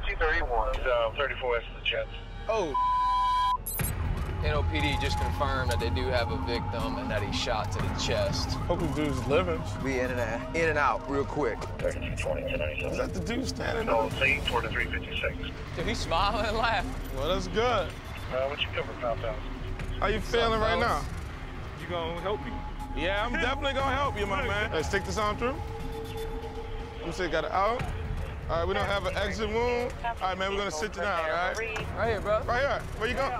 2231. Uh, 34 West of the Jets. Oh. NOPD just confirmed that they do have a victim and that he shot to the chest. Hope the dude's living. We in and out, in and out real quick. 3220 Is that the dude standing No, up? C, 4 to 356. Dude, he's smiling and laughing. Well, that's good. Uh, what's your cover, pal, pal? How you feeling right now? You gonna help me? Yeah, I'm definitely gonna help you, my man. Hey, stick this on through. Let me see, got it out. All right, we don't have an exit wound. All right, man, we're gonna sit you down, all right? Right here, bro. Right here. Where you going?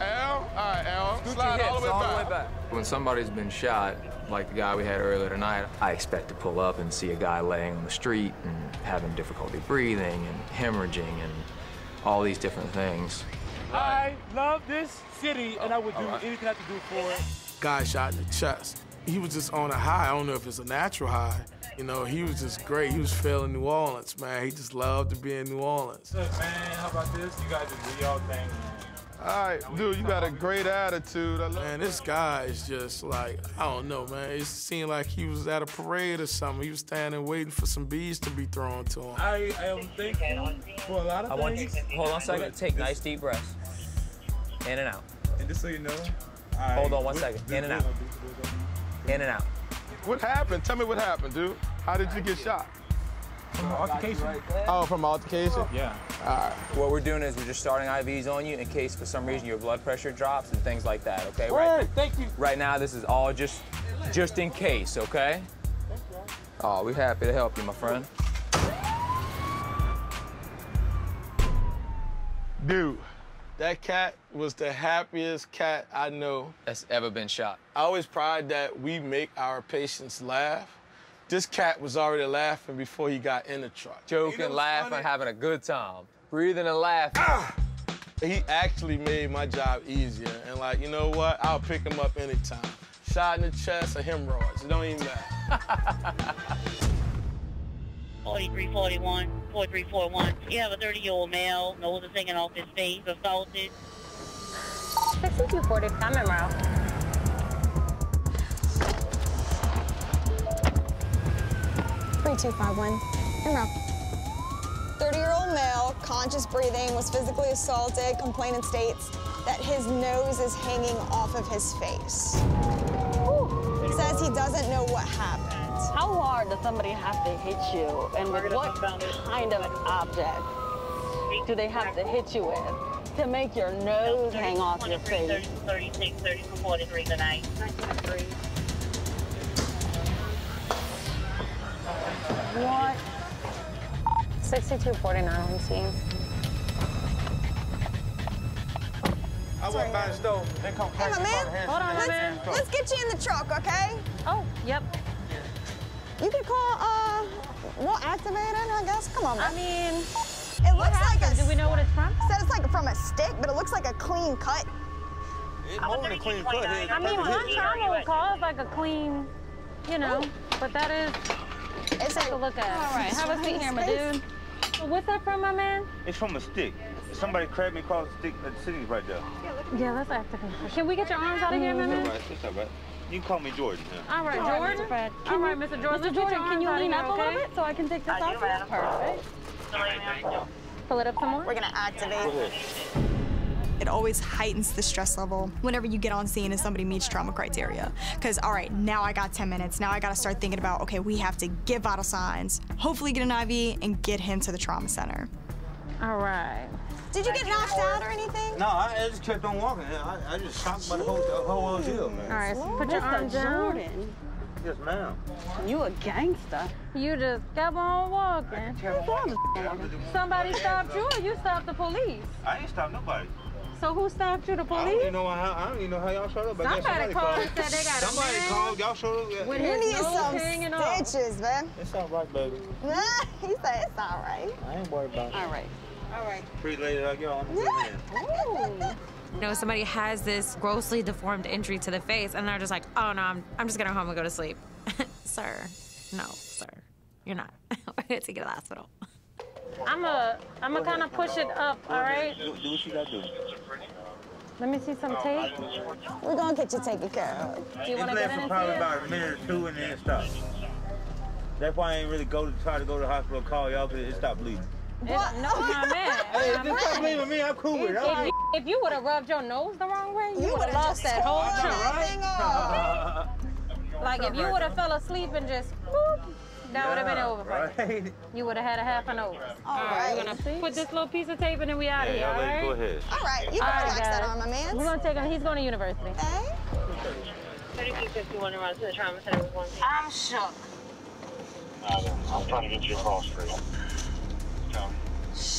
L? All right, L. Scoot Slide your all hips the way back. When somebody's been shot, like the guy we had earlier tonight, I expect to pull up and see a guy laying on the street and having difficulty breathing and hemorrhaging and all these different things. I love this city, and I would do anything I could do for it. guy shot in the chest. He was just on a high. I don't know if it's a natural high. You know, he was just great. He was feeling New Orleans, man. He just loved to be in New Orleans. Look, man, how about this? You guys just do y'all thing, man. All right, dude, you got a great attitude. I love Man, this guy is just like, I don't know, man. It seemed like he was at a parade or something. He was standing waiting for some bees to be thrown to him. I am thankful for a lot of I want you, hold on a second, take nice deep breaths. In and out. And just so you know, Hold on one second. In and out. In and out. What happened? Tell me what happened, dude. How did you get shot? Altercation? Oh, from altercation? Yeah. All right. What we're doing is we're just starting IVs on you in case for some reason your blood pressure drops and things like that, okay? Right, thank you. right now, this is all just just in case, okay? Oh, we're happy to help you, my friend. Dude, that cat was the happiest cat I know. That's ever been shot. I always pride that we make our patients laugh. This cat was already laughing before he got in the truck. Joking, laughing, funny? having a good time. Breathing and laughing. Ah! He actually made my job easier. And like, you know what? I'll pick him up anytime. Shot in the chest or hemorrhoids. It don't even matter. 4341, 4341. You have a 30-year-old male, nose is hanging off his face, assaulted. 6240, I'm in route. Three two five one. In route. 30-year-old male, conscious breathing, was physically assaulted. Complainant states that his nose is hanging off of his face. Says he doesn't know what happened. How hard does somebody have to hit you, and with what kind of an object do they have to hit you with to make your nose hang off your face? 36, 34, 43 tonight. What? 6249 on scene. I went by the stove. Then come Hey, my man. Hold on, my let's, man. let's get you in the truck, okay? Oh, yep. You can call, uh, we'll activate it, I guess. Come on, I mean, It looks like a. Do we know what it's from? Said it's like from a stick, but it looks like a clean cut. It's more than a clean cut. It's I mean, perfect one hit. trauma will cause like a clean, you know, but that is It's take a look at. All right, have a seat here, my dude. What's that from, my man? It's from a stick. Somebody grabbed me across the stick at the city's right there. Yeah, let's activate. Can we get your arms out of here, my It's all man? right, it's all right. You can call me Jordan. Yeah. All right, Jordan. All right, Mr. Jordan. Let's can you lean up of here, okay? so I can take this I do, madam. Perfect. Pull it up some more. We're gonna activate. It always heightens the stress level whenever you get on scene and somebody meets trauma criteria. Because, all right, now I got 10 minutes. Now I got to start thinking about, okay, we have to get vital signs, hopefully get an IV, and get him to the trauma center. All right. Did you get knocked out or anything? No, I, I just kept on walking. I, I just shocked by the whole, the whole ordeal, man. All right, so put your arms down. Yes, ma'am. You a gangster. You just kept on walking. Somebody stopped you or you stopped the police? I ain't stopped nobody. So who stopped you, the I don't police? even know how, I don't even know how y'all showed up. I guess Somebody called and said they got a Somebody man called. Y'all showed up. With You his need nose some hanging off. stitches, man. It's all right, baby. he said it's all right. I ain't worried about it. All right. All right. Pretty lady like y'all. I'm just saying. you know, somebody has this grossly deformed injury to the face, and they're just like, oh no, I'm, I'm just gonna go home and go to sleep. sir, no, sir, you're not. We're gonna take you to the hospital. I'm a, I'm a kind of push it up, all right? Do, do what you gotta do. Let me see some tape. We're gonna get you taken care of. Do you It want to get in for probably see about a minute or two and then it stopped. That's why I ain't really go to try to go to the hospital call y'all because it stopped bleeding. What? No, my man. Hey, My just stop man. blaming me. I'm cool with it. If, you- if you would have rubbed your nose the wrong way, you, You would would've lost that whole tore trip. everything off. Like if you would have fell asleep and just boop, that would have been over. for you. Right. You would have had a half an over. All We're right. gonna put this little piece of tape and then we out of here. all right? ahead. All right, you All can right, relax that guys. arm, my man. We're gonna take him. He's going to university. Okay. 3251 around to the trauma center with one. I'm shook. I'm trying to get you across street.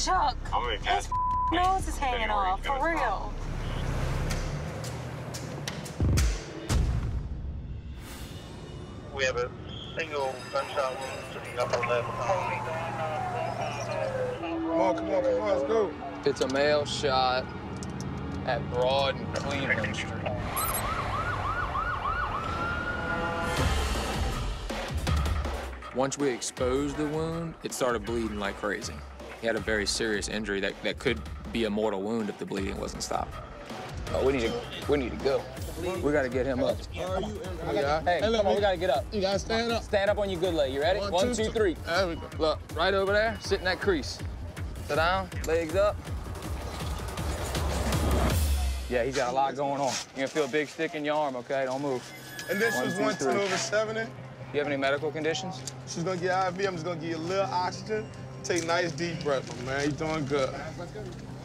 Tell me. Shook. I'm gonna be past. Nose is hanging off for real. We have a single gunshot wound to the upper left. Come on, come on, come on, let's go. It's a male shot at Broad and Cleveland Street. Once we exposed the wound, it started bleeding like crazy. He had a very serious injury that, that could be a mortal wound if the bleeding wasn't stopped. Oh, we need to, we need to go. We gotta get him up. Yeah. Hey, come on, we gotta get up. You gotta stand up. Stand up on your good leg. You ready? One, One, two, two, three. three. There we go. Look, right over there, sit in that crease. Sit down, legs up. Yeah, he's got a lot going on. You're gonna feel a big stick in your arm, okay? Don't move. And this was One, was two, 110 three. over 70. You have any medical conditions? She's gonna get IV. I'm just gonna give you a little oxygen. Take nice deep breath, man. You're doing good.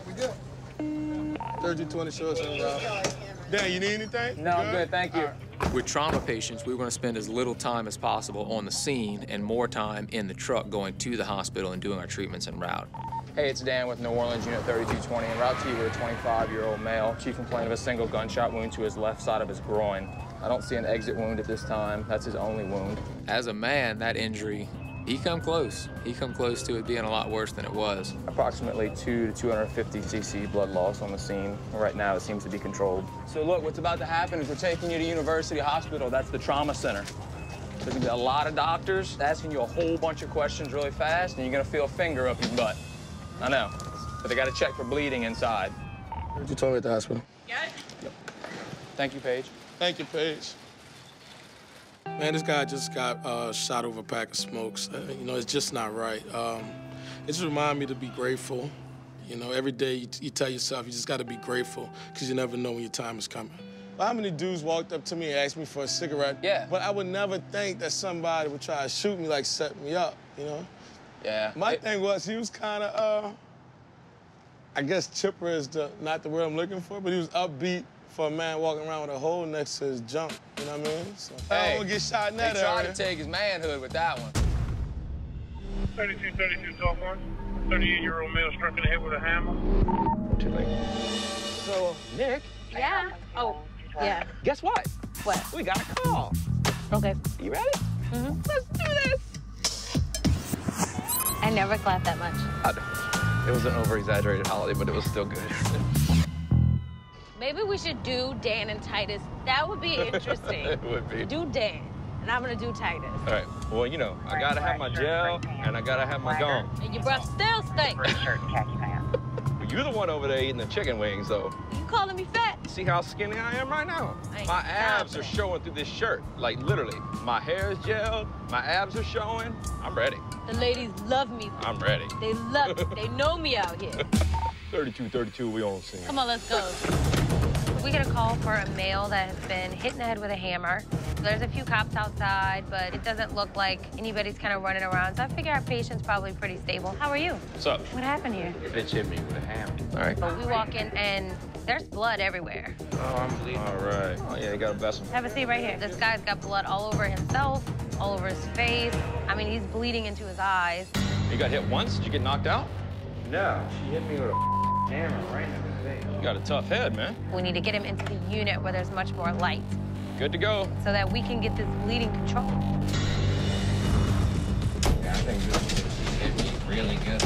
We good. 3220 shorts and route. Dan, you need anything? No, You I'm good, thank you. All With trauma patients, we were going to spend as little time as possible on the scene and more time in the truck going to the hospital and doing our treatments en route. Hey, it's Dan with New Orleans Unit 3220 en route to you with a 25-year-old male. Chief complained of a single gunshot wound to his left side of his groin. I don't see an exit wound at this time. That's his only wound. As a man, that injury, he come close. He come close to it being a lot worse than it was. Approximately two to 250 cc blood loss on the scene. Right now, it seems to be controlled. So look, what's about to happen is we're taking you to University Hospital. That's the trauma center. There's gonna be a lot of doctors asking you a whole bunch of questions really fast, and you're gonna feel a finger up your butt. I know, but they gotta check for bleeding inside. What you told me at the hospital? Thank you, Paige. Thank you, Paige. Man, this guy just got uh, shot over a pack of smokes. Uh, you know, it's just not right. Um, it just reminds me to be grateful. You know, every day you, you tell yourself you just got to be grateful because you never know when your time is coming. How many dudes walked up to me and asked me for a cigarette? Yeah. But I would never think that somebody would try to shoot me, like set me up, you know? Yeah. My It- thing was he was kind of, uh, I guess chipper is the not the word I'm looking for, but he was upbeat for a man walking around with a hole next to his junk. You know what I mean? So I Hey, don't want to get shot in They that tried area. to take his manhood with that one. 32, 32, 12 1. 38 year old male struck in the head with a hammer. Too late. So, Nick, Yeah. Oh, yeah. guess what? What? We got a call. Okay. You ready? Mm-hmm. Let's do this. I never clap that much. It was an over-exaggerated holiday, but it was still good. Maybe we should do Dan and Titus. That would be interesting. it would be. do Dan, and I'm gonna do Titus. All right. Well, you know, I gotta have my gel and I gotta have my gum. And your breath still stinks. You're the one over there eating the chicken wings, though. You calling me fat? See how skinny I am right now? My abs are showing through this shirt. Like literally, my hair is gelled, my abs are showing. I'm ready. The ladies love me. I'm ready. They love me. They know me out here. 32, 32, we on scene. Come on, let's go. We get a call for a male that has been hit in the head with a hammer. There's a few cops outside, but it doesn't look like anybody's kind of running around. So I figure our patient's probably pretty stable. How are you? What's up? What happened here? Bitch hit me with a hammer. All right. But we walk in and there's blood everywhere. Oh, I'm bleeding. All right. Oh, yeah, you got a vessel. Have a seat right here. This guy's got blood all over himself, all over his face. I mean, he's bleeding into his eyes. You got hit once? Did you get knocked out? No, she hit me with a hammer right in the face. You got a tough head, man. We need to get him into the unit where there's much more light Good to go. so that we can get this bleeding controlled. Yeah, I think this hit me really good.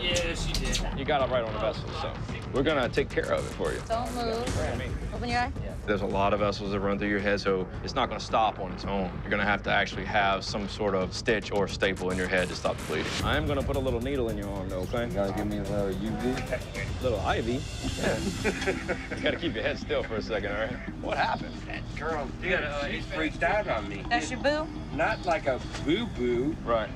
Yeah, she did. You got it right on the vessel, so we're gonna take care of it for you. Don't move. Open your eye. There's a lot of vessels that run through your head, so it's not gonna stop on its own. You're gonna have to actually have some sort of stitch or staple in your head to stop the bleeding. I am gonna put a little needle in your arm, though, okay? You gotta give me a little UV. Little IV. Yeah. you gotta keep your head still for a second, all right? What happened? That girl did. She freaked out on me. That's your boo? Not like a boo-boo. Right.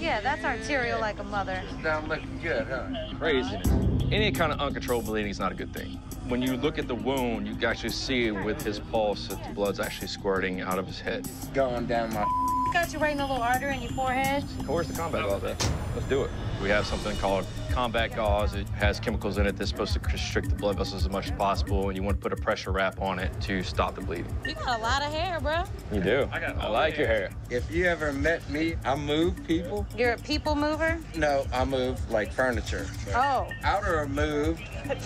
Yeah, that's arterial like a mother. Down looking good, huh? Craziness. Any kind of uncontrolled bleeding is not a good thing. When you look at the wound, you can actually see with his pulse that the blood's actually squirting out of his head. Going down my. Got you right in the little artery in your forehead. Where's the combat gauze at? Let's do it. We have something called combat gauze. It has chemicals in it that's supposed to constrict the blood vessels as much as possible, and you want to put a pressure wrap on it to stop the bleeding. You got a lot of hair, bro. You do. I, got I like your hair. If you ever met me, I move people. You're a people mover? No, I move like furniture. Oh. I would have moved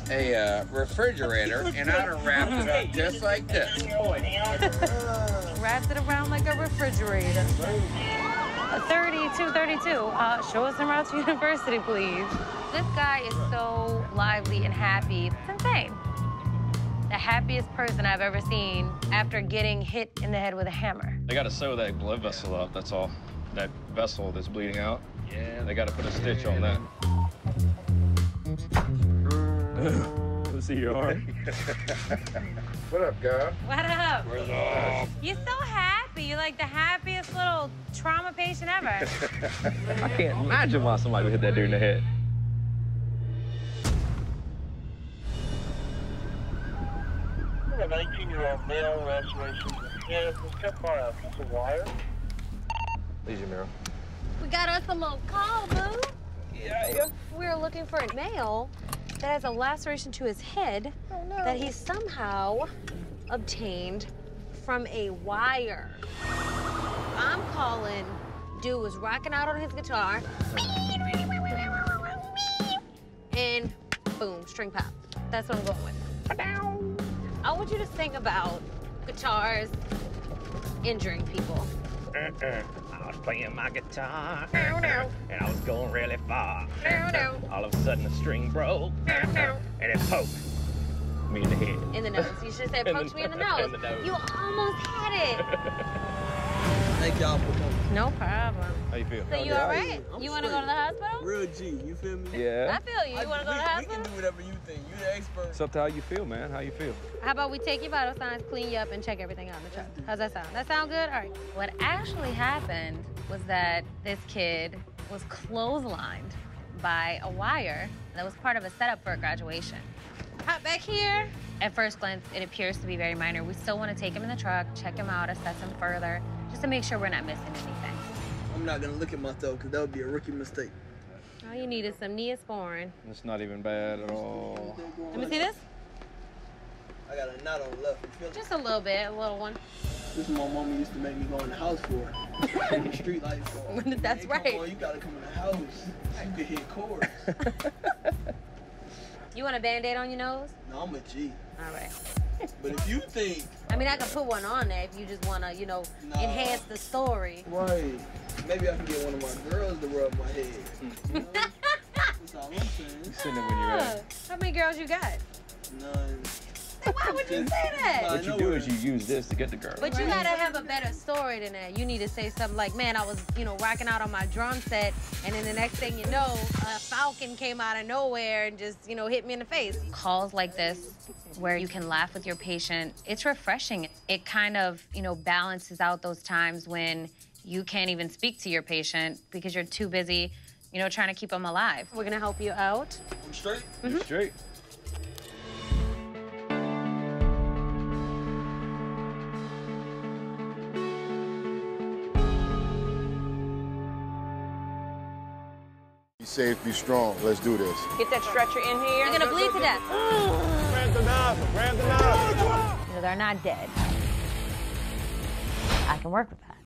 a uh, refrigerator and I'd have wrapped it up just like this. Wrapped it around like a refrigerator. A 32, 32. Uh, show us en route to university, please. This guy is so lively and happy. It's insane. The happiest person I've ever seen after getting hit in the head with a hammer. They got to sew that blood vessel up, that's all. That vessel that's bleeding out. Yeah. They got to put a stitch on that. Let's see your arm. what up, girl? What up? Where's off? You're so happy. You're like the happiest little trauma patient ever. I can't imagine why somebody would hit that dude in the head. Have an 18-year-old male laceration. Yeah, it was cut by a piece of wire. Legion Miro. we got us a little call, boo. Yeah, yeah. We're looking for a male that has a laceration to his head oh, that he somehow obtained from a wire. I'm calling. Dude was rocking out on his guitar. And boom, string pop. That's what I'm going with. I want you to sing about guitars injuring people. Uh-uh. I was playing my guitar, and I was going really far. All of a sudden, the string broke, and it poked me in the head. In the nose. You should have said poked me in the nose. nose. In the nose. You almost had it. Thank y'all for coming. No problem. How you feel? So you all right? You want to go to the hospital? Real G, you feel me? Yeah. I feel you. You want to go to the we, we can do whatever you think. You the expert. It's up to how you feel, man. How you feel? How about we take your vital signs, clean you up, and check everything out in the truck? How's that sound? That sound good? All right. What actually happened was that this kid was clotheslined by a wire that was part of a setup for a graduation. Hop back here. At first glance, it appears to be very minor. We still want to take him in the truck, check him out, assess him further, just to make sure we're not missing anything. I'm not gonna look at myself because that would be a rookie mistake. All you need is some Neosporin. It's not even bad at all. Let me see this. I got a knot on the left. You feel it? Just a little bit, a little one. This is what my mama used to make me go in the house for. in the street lights for. That's Hey, right. Come on, you gotta come in the house. You can hit chords. You want a band-aid on your nose? no, I'm a G. All right. But if you think, I mean, I can put one on there if you just want to, you know, enhance the story. right, maybe I can get one of my girls to rub my head. Hmm. You know? That's all I'm saying. Send it when you're ready. How many girls you got? None. Why would you say that? What you do is you use this to get the girl. But you gotta have a better story than that. You need to say something like, man, I was, you know, rocking out on my drum set, and then the next thing you know, a falcon came out of nowhere and just, you know, hit me in the face. Calls like this, where you can laugh with your patient, it's refreshing. It kind of, you know, balances out those times when you can't even speak to your patient because you're too busy, you know, trying to keep them alive. We're gonna help you out. I'm straight. Mm-hmm. Straight. Safe, be strong. Let's do this. Get that stretcher in here. You're gonna bleed to death. Grab the knife. Grab the knife. You know, they're not dead. I can work with that.